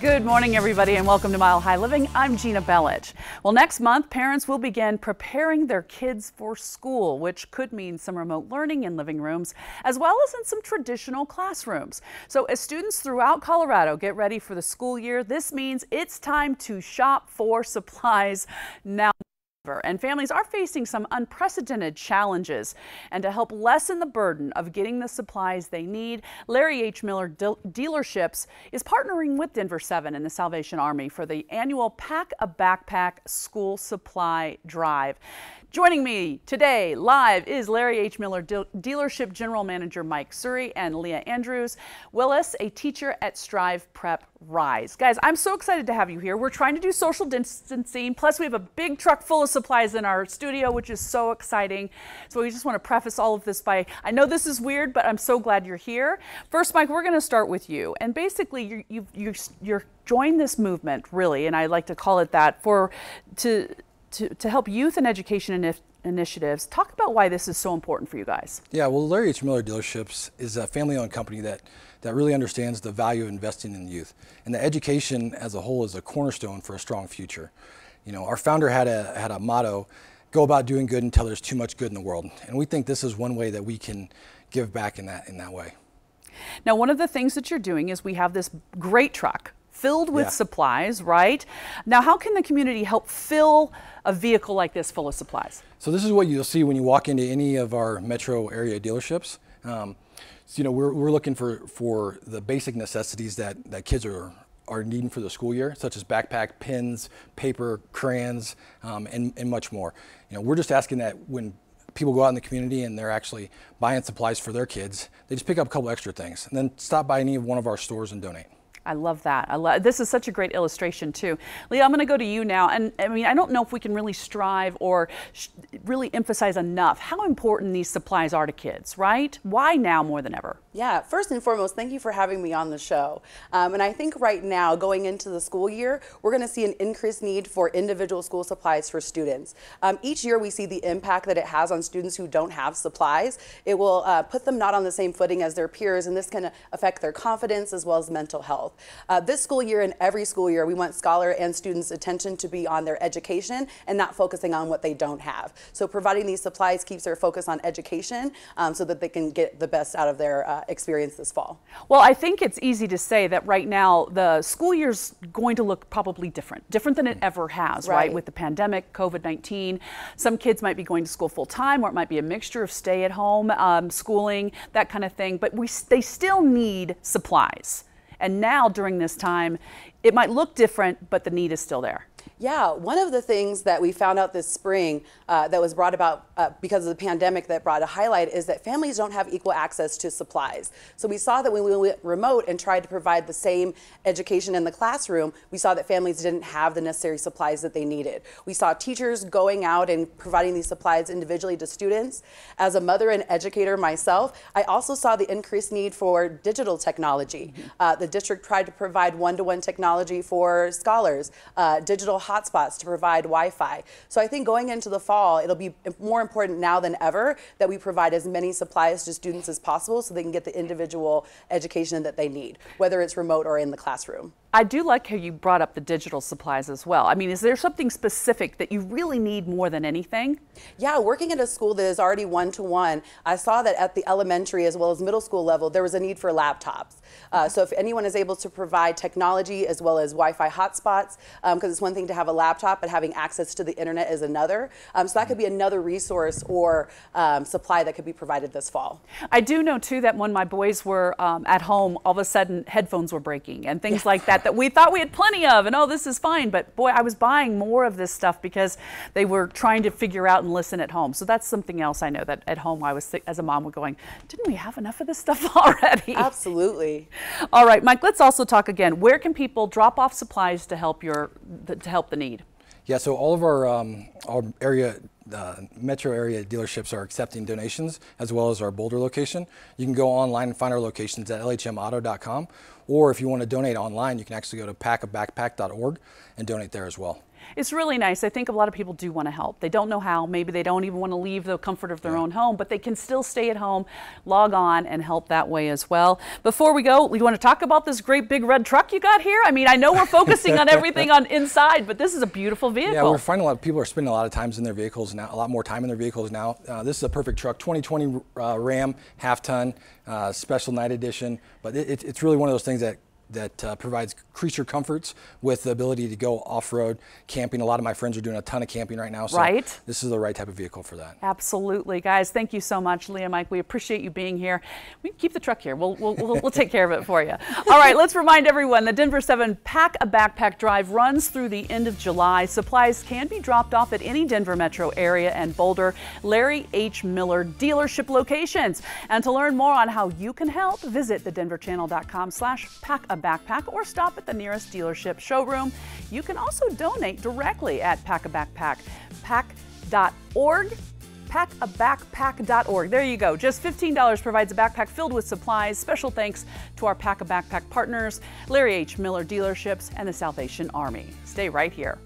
Good morning, everybody, and welcome to Mile High Living. I'm Gina Bellich. Well, next month, parents will begin preparing their kids for school, which could mean some remote learning in living rooms, as well as in some traditional classrooms. So, as students throughout Colorado get ready for the school year, this means it's time to shop for supplies now. And families are facing some unprecedented challenges. And to help lessen the burden of getting the supplies they need, Larry H. Miller Dealerships is partnering with Denver 7 and the Salvation Army for the annual Pack a Backpack School Supply Drive. Joining me today live is Larry H. Miller De Dealership General Manager Mike Suri and Leah Andrews Willis, a teacher at Strive Prep Rise. Guys, I'm so excited to have you here. We're trying to do social distancing, plus we have a big truck full of supplies in our studio, which is so exciting. So we just want to preface all of this by, I know this is weird, but I'm so glad you're here. First, Mike, we're going to start with you. And basically, you, you, you're, you're joined this movement, really, and I like to call it that, for to to, to help youth and education inif- initiatives. Talk about why this is so important for you guys. Yeah, well, Larry H. Miller Dealerships is a family owned company that, that really understands the value of investing in youth. And the education as a whole is a cornerstone for a strong future. You know, our founder had a, had a motto go about doing good until there's too much good in the world. And we think this is one way that we can give back in that, in that way. Now, one of the things that you're doing is we have this great truck filled with yeah. supplies, right? Now, how can the community help fill a vehicle like this full of supplies? So this is what you'll see when you walk into any of our metro area dealerships. Um, so, you know, we're, we're looking for, for the basic necessities that, that kids are, are needing for the school year, such as backpack, pens, paper, crayons, um, and, and much more. You know, we're just asking that when people go out in the community and they're actually buying supplies for their kids, they just pick up a couple extra things and then stop by any of one of our stores and donate. I love that. I love this is such a great illustration too. Leah, I'm going to go to you now, and I mean I don't know if we can really strive or really emphasize enough how important these supplies are to kids. Right? Why now more than ever? Yeah. First and foremost, thank you for having me on the show. Um, and I think right now, going into the school year, we're going to see an increased need for individual school supplies for students. Um, each year, we see the impact that it has on students who don't have supplies. It will uh, put them not on the same footing as their peers, and this can affect their confidence as well as mental health health. Uh, this school year and every school year, we want scholar and students' attention to be on their education and not focusing on what they don't have. So providing these supplies keeps their focus on education um, so that they can get the best out of their uh, experience this fall. Well, I think it's easy to say that right now the school year's going to look probably different, different than it ever has, right? right? With the pandemic, COVID-19, some kids might be going to school full time, or it might be a mixture of stay at home um, schooling, that kind of thing. But we, they still need supplies. And now during this time, it might look different, but the need is still there. Yeah, one of the things that we found out this spring uh, that was brought about uh, because of the pandemic that brought a highlight is that families don't have equal access to supplies. So we saw that when we went remote and tried to provide the same education in the classroom, we saw that families didn't have the necessary supplies that they needed. We saw teachers going out and providing these supplies individually to students. As a mother and educator myself, I also saw the increased need for digital technology. Mm -hmm. uh, the district tried to provide one-to-one -one technology for scholars, uh, digital hotspots to provide Wi-Fi. So I think going into the fall, it'll be more important now than ever that we provide as many supplies to students as possible so they can get the individual education that they need, whether it's remote or in the classroom. I do like how you brought up the digital supplies as well. I mean, is there something specific that you really need more than anything? Yeah, working at a school that is already one to one, I saw that at the elementary as well as middle school level, there was a need for laptops. Uh, so if anyone is able to provide technology as well as Wi-Fi hotspots, because um, it's one thing to have a laptop, but having access to the internet is another. Um, so that could be another resource or um, supply that could be provided this fall. I do know too that when my boys were um, at home, all of a sudden headphones were breaking and things like that that we thought we had plenty of, and oh, this is fine. But boy, I was buying more of this stuff because they were trying to figure out and listen at home. So that's something else I know that at home I was as a mom were going, didn't we have enough of this stuff already? Absolutely. All right, Mike. Let's also talk again. Where can people drop off supplies to help your to help the need? Yeah, so all of our, um, our area, uh, metro area dealerships are accepting donations as well as our Boulder location. You can go online and find our locations at lhmauto.com or if you want to donate online, you can actually go to packabackpack.org and donate there as well. It's really nice. I think a lot of people do want to help. They don't know how. Maybe they don't even want to leave the comfort of their yeah. own home, but they can still stay at home, log on, and help that way as well. Before we go, we want to talk about this great big red truck you got here. I mean, I know we're focusing on everything on inside, but this is a beautiful vehicle. Yeah, we're finding a lot of people are spending a lot of times in their vehicles now, a lot more time in their vehicles now. Uh, this is a perfect truck, 2020 uh, Ram half ton, uh, special night edition. But it, it, it's really one of those things that that uh, provides creature comforts with the ability to go off-road camping. A lot of my friends are doing a ton of camping right now, so right. this is the right type of vehicle for that. Absolutely, guys. Thank you so much, Leah, Mike. We appreciate you being here. We keep the truck here. We'll, we'll, we'll, we'll take care of it for you. All right, let's remind everyone the Denver 7 Pack a Backpack Drive runs through the end of July. Supplies can be dropped off at any Denver metro area and Boulder Larry H. Miller dealership locations. And to learn more on how you can help, visit thedenverchannel.com slash pack a backpack or stop at the nearest dealership showroom. You can also donate directly at Pack a Backpack, pack.org packabackpack.org. There you go. Just $15 provides a backpack filled with supplies. Special thanks to our Pack a Backpack partners, Larry H. Miller Dealerships, and the Salvation Army. Stay right here.